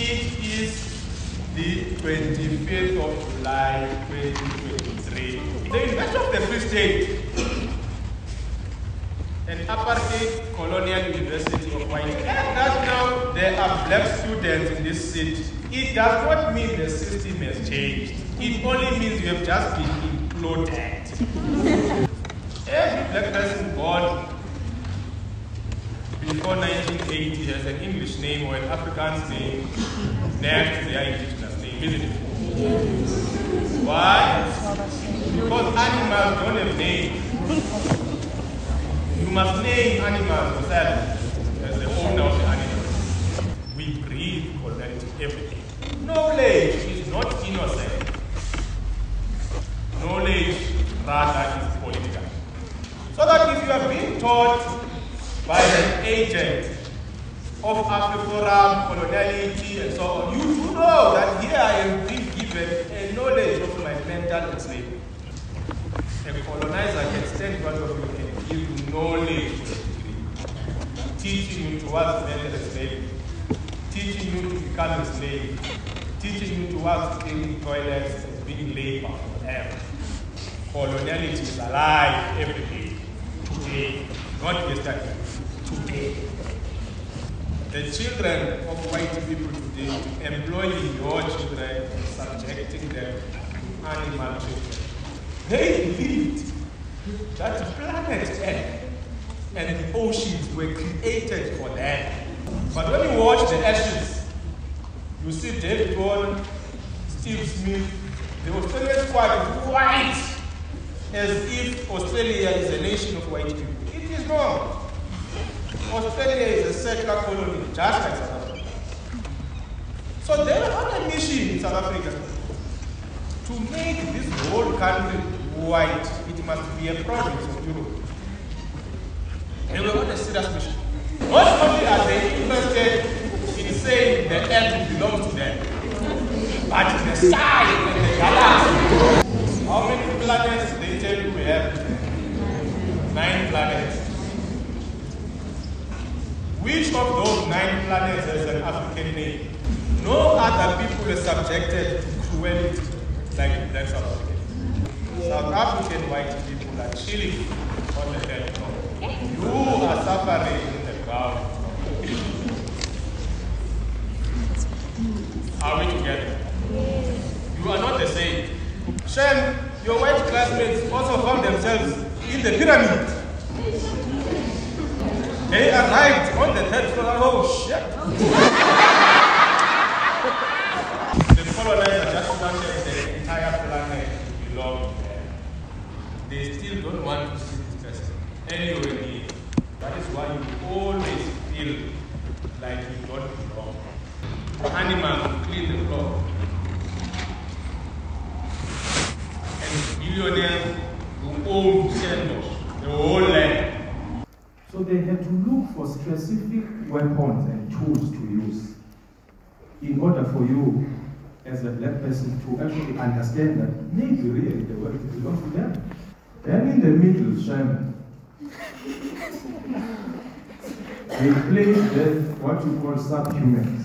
It is the 25th of July 2023. The University of the Free State, an apartheid colonial university of white. And that now there are black students in this city. It does not mean the system has changed. It only means you have just been imploded. Every black person born before 1980 has an English name or an Afrikaans name next to their indigenous name, isn't it? Why? Because animals don't have names. You must name animals yourself as the owner of the animal. We breathe quality everything. Knowledge is not innocent. Knowledge rather is political. So that if you have been taught by an agent of AfriForum, coloniality, and so on, you do know that here I am being given a knowledge of my mental enslavement. A colonizer can stand in front of you and give you knowledge teaching you towards mental enslavement, teaching you to become a slave, teaching you towards cleaning toilets and being labor, whatever. Coloniality is alive every day, today, not yesterday. The children of white people today, employing your children subjecting them to animal treatment. They believed that planet Earth and the oceans were created for them. But when you watch the ashes, you see David Warner, Steve Smith, the Australian squad is white, as if Australia is a nation of white people. It is wrong. Australia is a settler colony, just like South Africa. So they are on a mission in South Africa to make this whole country white. It must be a province of Europe. They were on a serious mission. Not only are they interested in saying the earth belongs to them, but the sky and the galaxy. How many planets they tell you we have? Nine planets. Which of those nine planets has an African name? No other people are subjected to cruelty like black South. South African white people are chilling on the floor. You are suffering in the ground. Are we together? You are not the same. Shem, your white classmates also found themselves in the pyramid. They arrived on the third floor. Oh shit! the colonizer just wanted the entire planet to belong to. They still don't want to see this person anywhere near. That is why you always feel like you don't belong. Animals clean the floor. And billionaires who own candles, the whole land. So they had to look for specific weapons and tools to use in order for you, as a black person, to actually understand that maybe really the world belongs to them. Then in the middle, Sherman, they placed the, what you call subhumans.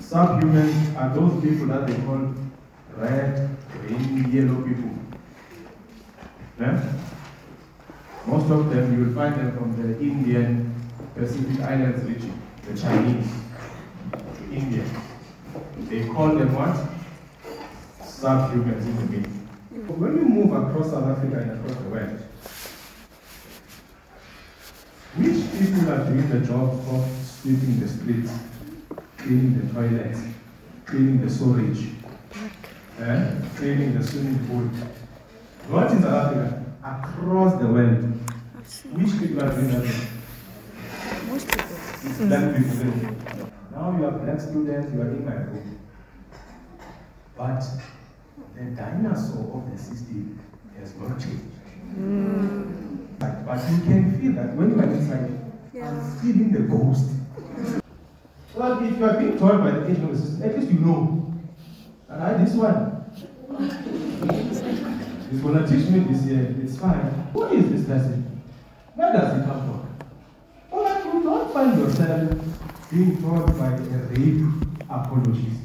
Subhumans are those people that they call red, green, yellow people. Yeah? Most of them, you will find them from the Indian Pacific Islands region, the Chinese, the Indians. They call them what? Subhumans in the. When you move across South Africa and across the world, which people are doing the job of sweeping the streets, cleaning the toilets, cleaning the storage, eh? cleaning the swimming pool? Not in South Africa, across the world. Which people are doing that? Most people. Black people. Now you are black students, you are in my group. But the dinosaur of the system has not changed. Hmm. But, but you can feel that when you are inside, I'm feeling the ghost. Well, if you are being told by the of the system, at least you know. And I, this one, he's gonna teach me this year. It's fine. Who is this person? Where does he come from? Well, you don't find yourself being taught by a rape apologist.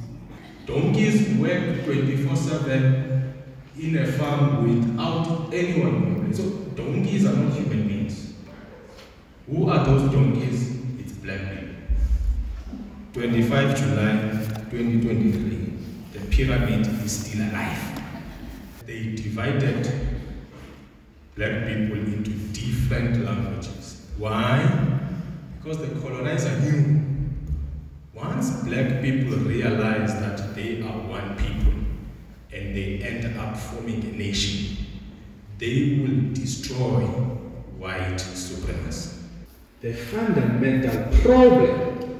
Donkeys work 24 7 in a farm without anyone. So, donkeys are not human beings. Who are those donkeys? It's black people. 25 July 2023, the pyramid is still alive. They divided black people into different languages. Why? Because the colonizer knew once black people realize that they are one people and they end up forming a nation, they will destroy white supremacy. The fundamental problem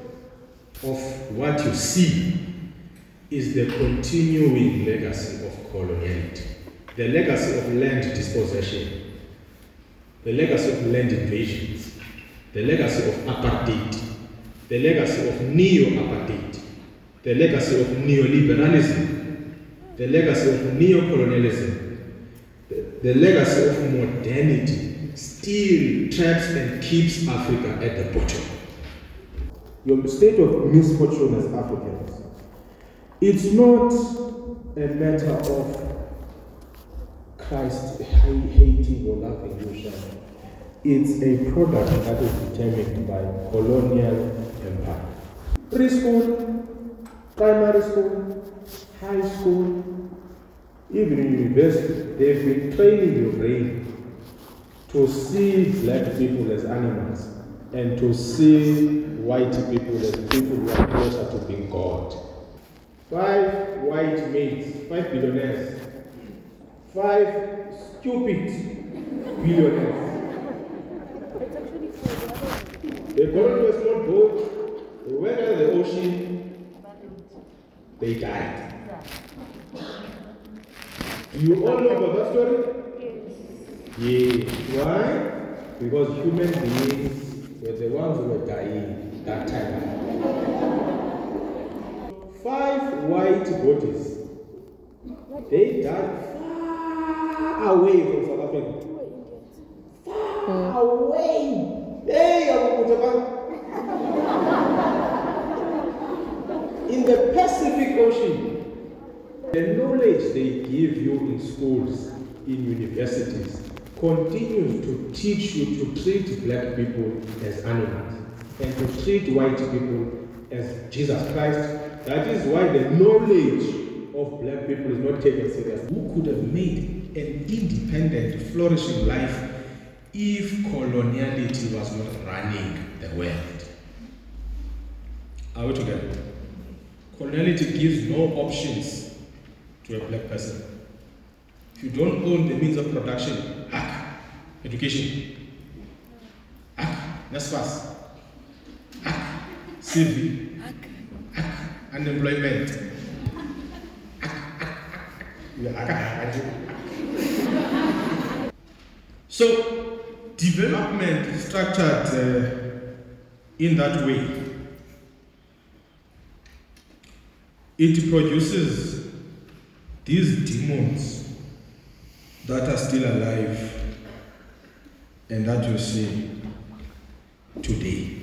of what you see is the continuing legacy of coloniality, the legacy of land dispossession, the legacy of land invasions, the legacy of apartheid, the legacy of neo-apartheid, the legacy of neoliberalism, the legacy of neocolonialism, the, the legacy of modernity still traps and keeps Africa at the bottom. Your state of misfortune as Africans, it's not a matter of Christ hating or loving shall it's a product that is determined by colonial empire. Preschool, primary school, high school, even university, they've been training your brain to see black people as animals and to see white people as people who are closer to being God. Five white maids, five billionaires, five stupid billionaires They got into a small boat, they went out of the ocean, they died. You all know about that story? Yes. Why? Because human beings were the ones who were dying that time. Five white bodies. They died far away from South Africa. Far away. Hey, In the Pacific Ocean, the knowledge they give you in schools, in universities, continues to teach you to treat black people as animals and to treat white people as Jesus Christ. That is why the knowledge of black people is not taken seriously. Who could have made an independent, flourishing life if coloniality was not running the world. Are we together? Coloniality gives no options to a black person. If you don't own the means of production, hack, education, hack, NSFAS, hack, civil, hack, unemployment, So development is structured uh, in that way. It produces these demons that are still alive and that you see today.